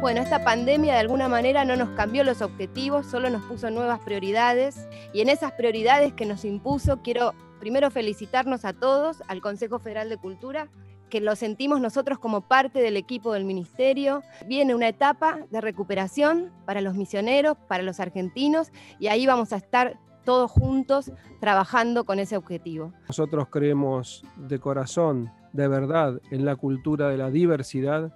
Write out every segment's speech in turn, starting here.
Bueno, esta pandemia de alguna manera no nos cambió los objetivos, solo nos puso nuevas prioridades y en esas prioridades que nos impuso quiero primero felicitarnos a todos, al Consejo Federal de Cultura, que lo sentimos nosotros como parte del equipo del Ministerio. Viene una etapa de recuperación para los misioneros, para los argentinos, y ahí vamos a estar todos juntos trabajando con ese objetivo. Nosotros creemos de corazón, de verdad, en la cultura de la diversidad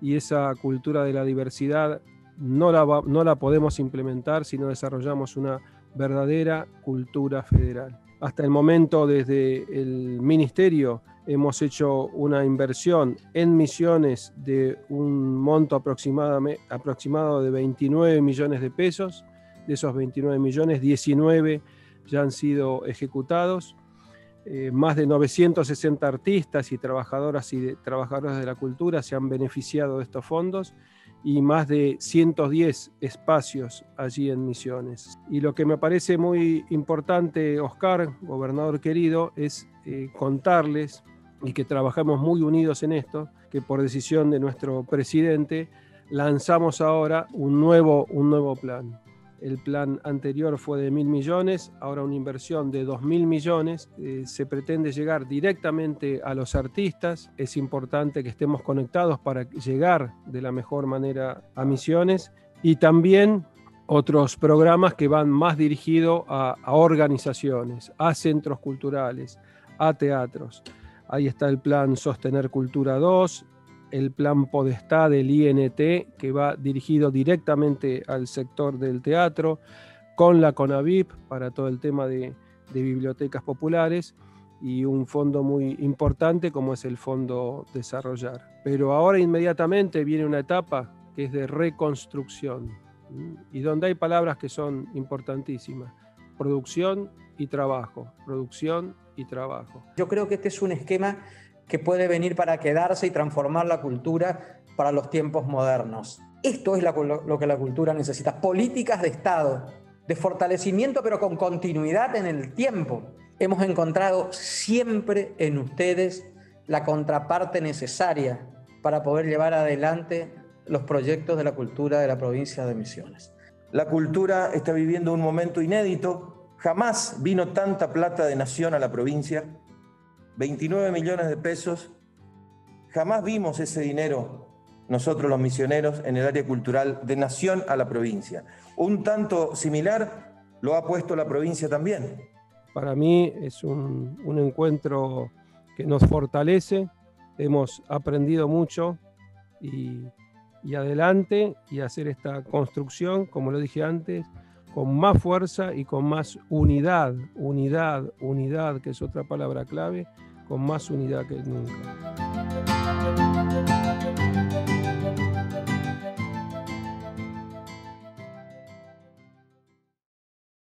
y esa cultura de la diversidad no la, no la podemos implementar si no desarrollamos una verdadera cultura federal. Hasta el momento, desde el Ministerio, hemos hecho una inversión en misiones de un monto aproximado de 29 millones de pesos. De esos 29 millones, 19 ya han sido ejecutados. Eh, más de 960 artistas y trabajadoras y trabajadores de la cultura se han beneficiado de estos fondos y más de 110 espacios allí en Misiones. Y lo que me parece muy importante, Oscar, gobernador querido, es eh, contarles y que trabajamos muy unidos en esto, que por decisión de nuestro presidente lanzamos ahora un nuevo, un nuevo plan. El plan anterior fue de mil millones, ahora una inversión de dos mil millones. Eh, se pretende llegar directamente a los artistas. Es importante que estemos conectados para llegar de la mejor manera a misiones. Y también otros programas que van más dirigidos a, a organizaciones, a centros culturales, a teatros. Ahí está el plan Sostener Cultura 2, el plan Podestá del INT, que va dirigido directamente al sector del teatro, con la CONAVIP para todo el tema de, bibliotecas populares y un fondo muy importante como es el Fondo Desarrollar. Pero ahora inmediatamente viene una etapa que es de reconstrucción y donde hay palabras que son importantísimas. Producción y trabajo, producción y trabajo. Yo creo que este es un esquema que puede venir para quedarse y transformar la cultura para los tiempos modernos. Esto es lo que la cultura necesita, políticas de Estado, de fortalecimiento pero con continuidad en el tiempo. Hemos encontrado siempre en ustedes la contraparte necesaria para poder llevar adelante los proyectos de la cultura de la provincia de Misiones. La cultura está viviendo un momento inédito. Jamás vino tanta plata de nación a la provincia 29 millones de pesos. Jamás vimos ese dinero nosotros los misioneros en el área cultural de nación a la provincia. Un tanto similar lo ha puesto la provincia también. Para mí es un, encuentro que nos fortalece, hemos aprendido mucho y, y adelante y hacer esta construcción, como lo dije antes, con más fuerza y con más unidad, unidad, unidad, que es otra palabra clave, con más unidad que nunca.